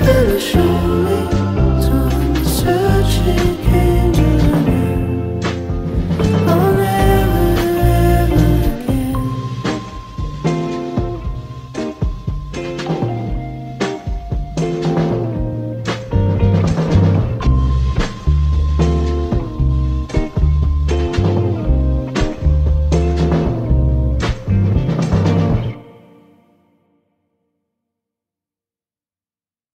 的手。